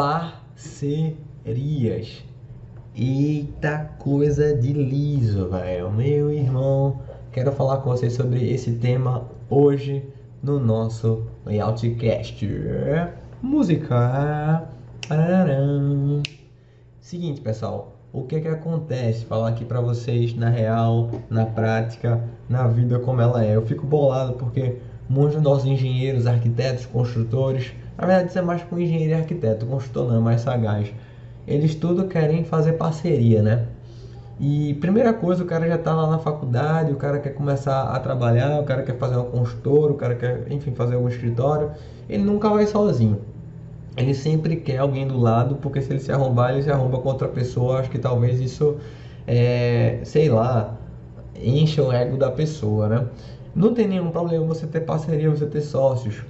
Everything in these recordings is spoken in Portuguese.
parcerias. Eita coisa de liso, velho. Meu irmão, quero falar com vocês sobre esse tema hoje no nosso Layoutcast. Música. Seguinte, pessoal, o que que acontece? Falar aqui pra vocês na real, na prática, na vida como ela é. Eu fico bolado porque muitos dos nossos engenheiros, arquitetos, construtores, na verdade isso é mais com engenheiro e arquiteto, construtor não, é mais sagaz. Eles tudo querem fazer parceria, né? E primeira coisa, o cara já está lá na faculdade, o cara quer começar a trabalhar, o cara quer fazer uma consultora, o cara quer, enfim, fazer algum escritório. Ele nunca vai sozinho. Ele sempre quer alguém do lado, porque se ele se arrombar, ele se arromba com outra pessoa. Acho que talvez isso, é, sei lá, encha o ego da pessoa, né? Não tem nenhum problema você ter parceria, você ter sócios.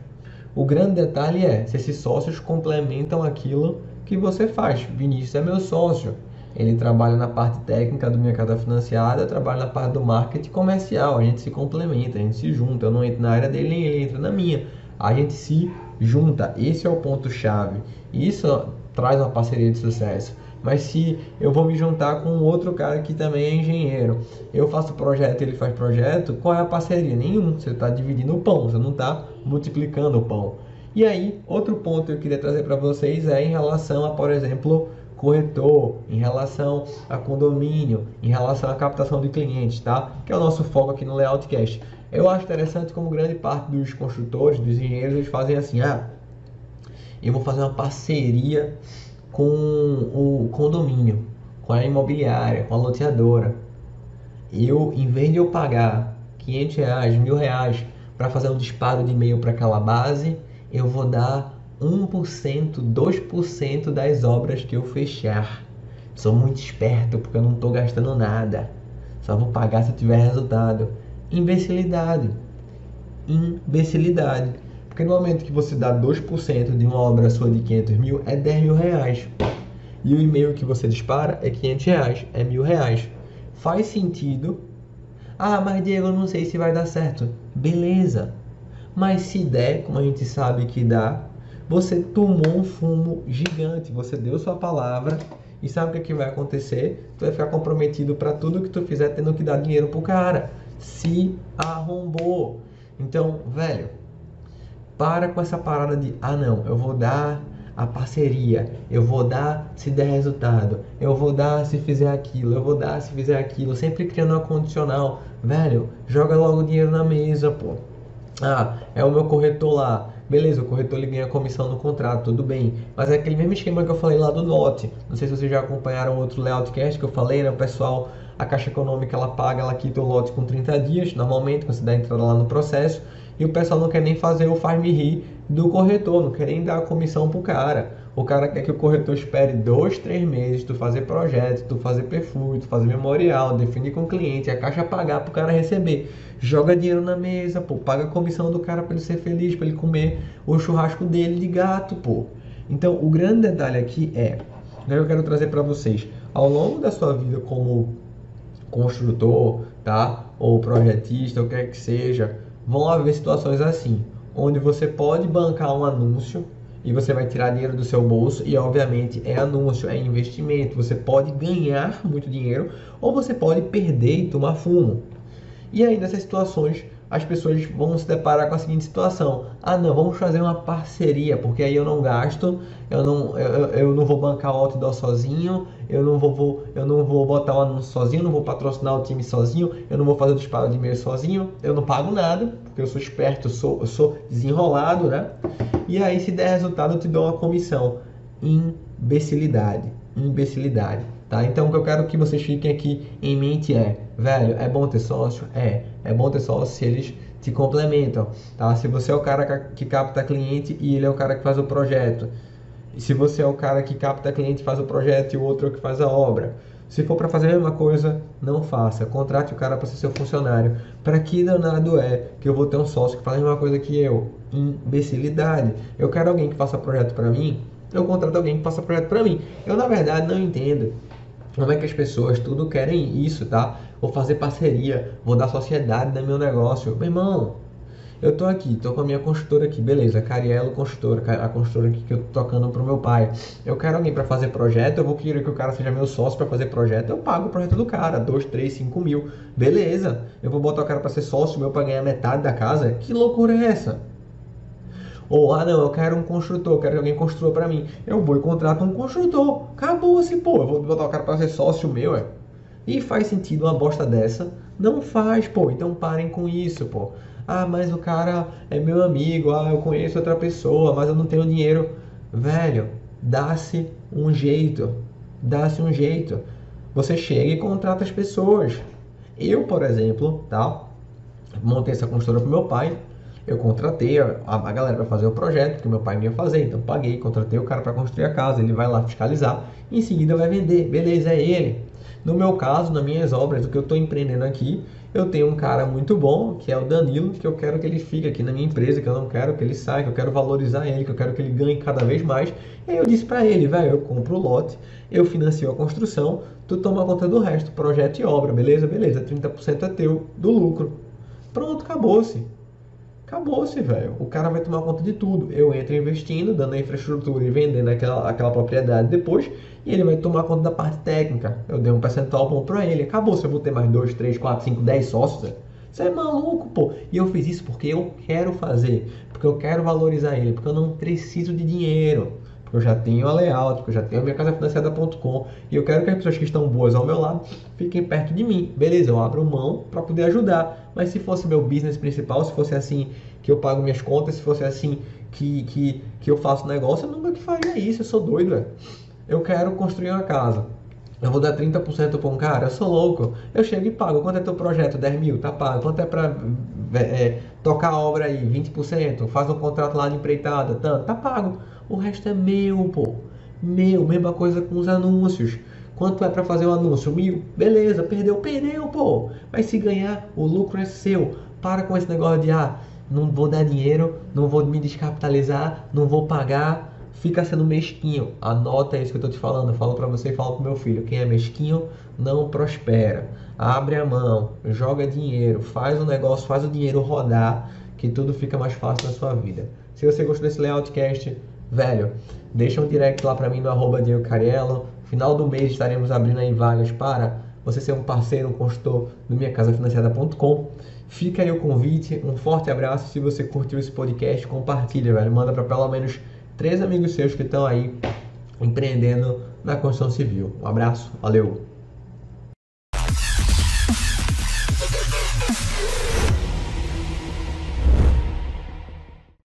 O grande detalhe é se esses sócios complementam aquilo que você faz. Vinícius é meu sócio ele trabalha na parte técnica do mercado financiado, eu trabalho na parte do marketing comercial. A gente se complementa, a gente se junta. Eu não entro na área dele, nem ele entra na minha. A gente se junta. Esse é o ponto-chave. Isso traz uma parceria de sucesso. Mas se eu vou me juntar com outro cara que também é engenheiro, eu faço projeto, ele faz projeto, qual é a parceria? Nenhum. Você está dividindo o pão, você não está multiplicando o pão. E aí, outro ponto que eu queria trazer para vocês é em relação a, por exemplo, corretor, em relação a condomínio, em relação à captação de clientes, tá? Que é o nosso foco aqui no Layoutcast. Eu acho interessante como grande parte dos construtores, dos engenheiros, eles fazem assim, ah, eu vou fazer uma parceria com o condomínio, com a imobiliária, com a loteadora. Eu, em vez de eu pagar 500 reais, mil reais para fazer um disparo de e-mail para aquela base, eu vou dar 1%, 2% das obras que eu fechar. Sou muito esperto porque eu não estou gastando nada. Só vou pagar se tiver resultado. Imbecilidade. Imbecilidade. Porque no momento que você dá 2% de uma obra sua de 500 mil, é 10 mil reais. E o e-mail que você dispara é 500 reais, é mil reais. Faz sentido? Ah, mas Diego, eu não sei se vai dar certo. Beleza. Mas se der, como a gente sabe que dá, você tomou um fumo gigante, você deu sua palavra e sabe o que, é que vai acontecer? Tu vai ficar comprometido para tudo que tu fizer tendo que dar dinheiro pro cara. Se arrombou. Então, velho, para com essa parada de ah não, eu vou dar a parceria, eu vou dar se der resultado, eu vou dar se fizer aquilo, eu vou dar se fizer aquilo, sempre criando uma condicional. Velho, joga logo o dinheiro na mesa, pô. Ah, é o meu corretor lá. Beleza, o corretor ele ganha comissão no contrato, tudo bem. Mas é aquele mesmo esquema que eu falei lá do lote. Não sei se vocês já acompanharam outro layoutcast que eu falei, né? O pessoal, a Caixa Econômica, ela paga, ela quita o lote com 30 dias, normalmente, quando você dá entrada lá no processo. E o pessoal não quer nem fazer o faz-me rir do corretor, não quer nem dar a comissão pro cara. O cara quer que o corretor espere dois, três meses, tu fazer projeto, tu fazer perfil, tu fazer memorial, definir com o cliente, a caixa pagar pro cara receber. Joga dinheiro na mesa, pô, paga a comissão do cara para ele ser feliz, para ele comer o churrasco dele de gato, pô. Então, o grande detalhe aqui é, né, eu quero trazer para vocês, ao longo da sua vida como construtor, tá? Ou projetista, ou quer que seja, vão haver situações assim, onde você pode bancar um anúncio e você vai tirar dinheiro do seu bolso e obviamente é anúncio, é investimento. Você pode ganhar muito dinheiro ou você pode perder e tomar fumo. E aí nessas situações as pessoas vão se deparar com a seguinte situação: ah, não, vamos fazer uma parceria, porque aí eu não gasto, eu não, eu, eu não vou bancar o outdoor sozinho, eu não vou, vou, eu não vou botar o anúncio sozinho, eu não vou patrocinar o time sozinho, eu não vou fazer o disparo de e-mail sozinho, eu não pago nada, porque eu sou esperto, eu sou, eu sou desenrolado, né? E aí, se der resultado, eu te dou uma comissão. Imbecilidade. Imbecilidade. Tá? Então, o que eu quero que vocês fiquem aqui em mente é, velho, é bom ter sócio? É. É bom ter sócio se eles te complementam, tá? Se você é o cara que capta cliente e ele é o cara que faz o projeto. E se você é o cara que capta cliente faz o projeto e o outro é o que faz a obra. Se for para fazer a mesma coisa, não faça. Contrate o cara para ser seu funcionário. Para que danado é que eu vou ter um sócio que faz a mesma coisa que eu? Imbecilidade. Eu quero alguém que faça projeto para mim, eu contrato alguém que faça projeto para mim. Eu, na verdade, não entendo como é que as pessoas tudo querem isso, tá? Vou fazer parceria, vou dar sociedade no meu negócio. Meu irmão, Eu tô aqui, tô com a minha construtora aqui, beleza, Carielo Construtora, a construtora aqui que eu tô tocando pro meu pai. Eu quero alguém para fazer projeto, eu vou querer que o cara seja meu sócio para fazer projeto, eu pago o projeto do cara, 2, 3, 5 mil. Beleza, eu vou botar o cara para ser sócio meu para ganhar metade da casa. Que loucura é essa? Ou, ah não, eu quero um construtor, quero que alguém construa para mim. Eu vou e contrato um construtor. Acabou-se, pô, eu vou botar o cara para ser sócio meu, é. E faz sentido uma bosta dessa? Não faz, pô. Então parem com isso, pô. Ah, mas o cara é meu amigo, ah, eu conheço outra pessoa, mas eu não tenho dinheiro. Velho, dá-se um jeito. Dá-se um jeito. Você chega e contrata as pessoas. Eu, por exemplo, tá? Montei essa construtora pro meu pai. Eu contratei a, a galera para fazer o projeto que meu pai ia fazer, então paguei, contratei o cara para construir a casa, ele vai lá fiscalizar, e em seguida vai vender. Beleza, é ele. No meu caso, nas minhas obras, o que eu estou empreendendo aqui, eu tenho um cara muito bom, que é o Danilo, que eu quero que ele fique aqui na minha empresa, que eu não quero que ele saia, que eu quero valorizar ele, que eu quero que ele ganhe cada vez mais. E aí eu disse para ele, velho, eu compro o lote, eu financio a construção, tu toma conta do resto, projeto e obra, beleza? Beleza, 30% é teu do lucro. Pronto, acabou-se. Acabou-se, velho. O cara vai tomar conta de tudo. Eu entro investindo, dando a infraestrutura e vendendo aquela, aquela propriedade depois, e ele vai tomar conta da parte técnica. Eu dei um percentual bom pra ele. Acabou-se. Eu vou ter mais 2, 3, 4, 5, 10 sócios. Você é maluco, pô. E eu fiz isso porque eu quero fazer, porque eu quero valorizar ele, porque eu não preciso de dinheiro eu já tenho a layout, eu já tenho a minha casa financiada.com e eu quero que as pessoas que estão boas ao meu lado fiquem perto de mim. Beleza, eu abro mão para poder ajudar, mas se fosse meu business principal, se fosse assim que eu pago minhas contas, se fosse assim que, que, que eu faço negócio, eu nunca que faria isso, eu sou doido, velho. Eu quero construir uma casa. Eu vou dar 30% para um cara, eu sou louco. Eu chego e pago. Quanto é teu projeto? 10 mil, tá pago. Quanto é para é, tocar a obra aí? 20%. Faz um contrato lá de empreitada, tanto, tá pago. O resto é meu, pô. Meu, mesma coisa com os anúncios. Quanto é para fazer o um anúncio? Mil? Beleza, perdeu, perdeu, pô. Mas se ganhar, o lucro é seu. Para com esse negócio de, ah, não vou dar dinheiro, não vou me descapitalizar, não vou pagar. Fica sendo mesquinho. Anota isso que eu tô te falando. Eu falo para você e falo pro meu filho. Quem é mesquinho não prospera. Abre a mão, joga dinheiro, faz o negócio, faz o dinheiro rodar, que tudo fica mais fácil na sua vida. Se você gostou desse layoutcast, velho, deixa um direct lá para mim no arroba Diego Cariello. Final do mês estaremos abrindo aí vagas para você ser um parceiro, um consultor do minhacasafinanciada.com. Fica aí o convite, um forte abraço. Se você curtiu esse podcast, compartilha, velho. Manda para pelo menos três amigos seus que estão aí empreendendo na construção civil. Um abraço, valeu!